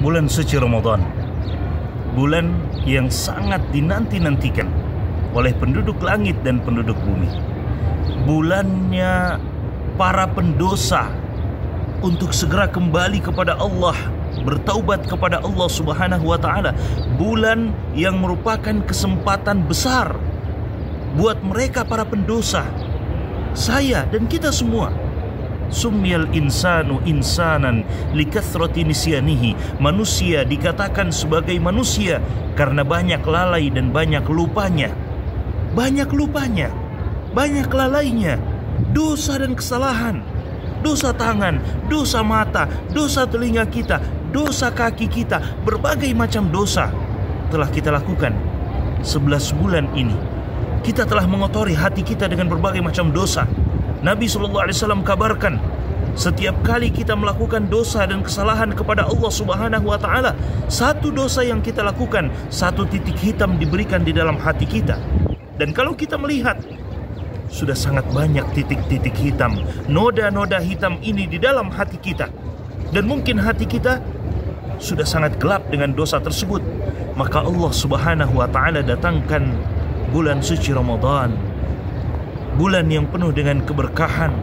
bulan suci Ramadan. Bulan yang sangat dinanti-nantikan oleh penduduk langit dan penduduk bumi. Bulannya para pendosa untuk segera kembali kepada Allah, bertaubat kepada Allah Subhanahu wa taala. Bulan yang merupakan kesempatan besar buat mereka para pendosa. Saya dan kita semua Sumyal insanu insanan likathrati nisyanihi. Manusia dikatakan sebagai manusia karena banyak lalai dan banyak lupanya. Banyak lupanya, banyak lalainya, dosa dan kesalahan, dosa tangan, dosa mata, dosa telinga kita, dosa kaki kita, berbagai macam dosa telah kita lakukan 11 bulan ini. Kita telah mengotori hati kita dengan berbagai macam dosa Nabi SAW kabarkan setiap kali kita melakukan dosa dan kesalahan kepada Allah Subhanahu wa taala, satu dosa yang kita lakukan, satu titik hitam diberikan di dalam hati kita. Dan kalau kita melihat sudah sangat banyak titik-titik hitam, noda-noda hitam ini di dalam hati kita. Dan mungkin hati kita sudah sangat gelap dengan dosa tersebut. Maka Allah Subhanahu wa taala datangkan bulan suci Ramadan bulan yang penuh dengan keberkahan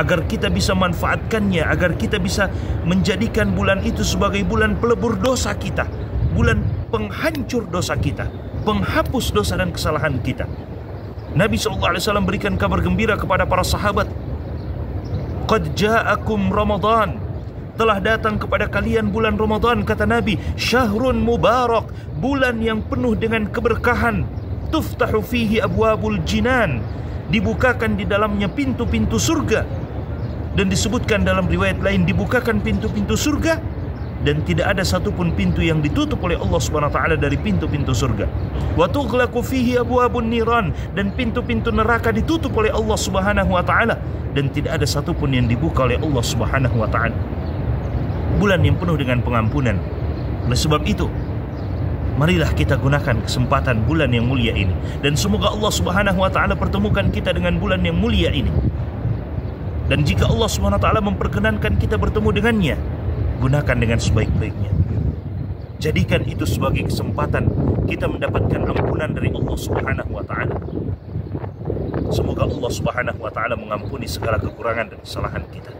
agar kita bisa manfaatkannya agar kita bisa menjadikan bulan itu sebagai bulan pelebur dosa kita bulan penghancur dosa kita penghapus dosa dan kesalahan kita. Nabi SAW berikan kabar gembira kepada para sahabat. Qad ja'akum Ramadan. Telah datang kepada kalian bulan Ramadan kata Nabi. Syahrun mubarak bulan yang penuh dengan keberkahan. Tuftahu fihi abwabul jinan dibukakan di dalamnya pintu-pintu surga dan disebutkan dalam riwayat lain dibukakan pintu-pintu surga dan tidak ada satupun pintu yang ditutup oleh Allah Subhanahu wa taala dari pintu-pintu surga. Wa tughlaqu fihi abwabun niran dan pintu-pintu neraka ditutup oleh Allah Subhanahu wa taala dan tidak ada satupun yang dibuka oleh Allah Subhanahu wa taala. Bulan yang penuh dengan pengampunan. Oleh sebab itu, marilah kita gunakan kesempatan bulan yang mulia ini dan semoga Allah Subhanahu wa taala pertemukan kita dengan bulan yang mulia ini. Dan jika Allah Subhanahu wa taala memperkenankan kita bertemu dengannya, gunakan dengan sebaik-baiknya. Jadikan itu sebagai kesempatan kita mendapatkan ampunan dari Allah Subhanahu wa taala. Semoga Allah Subhanahu wa taala mengampuni segala kekurangan dan kesalahan kita.